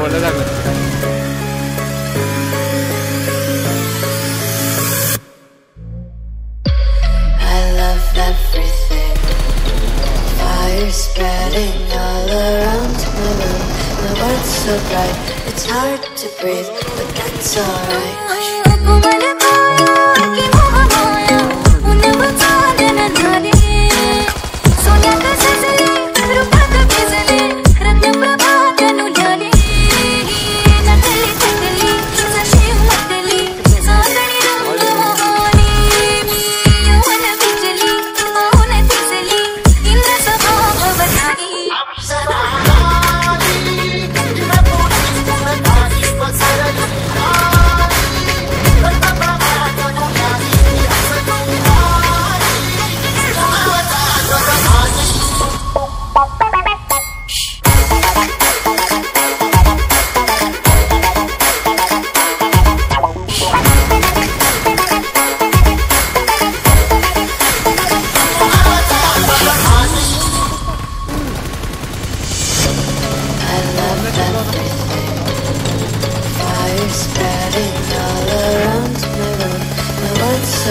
बोलला लागला Spreading all around my room. My world's so bright, it's hard to breathe, but that's alright.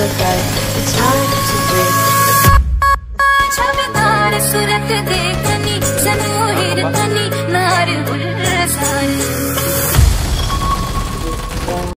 Bright, it's hard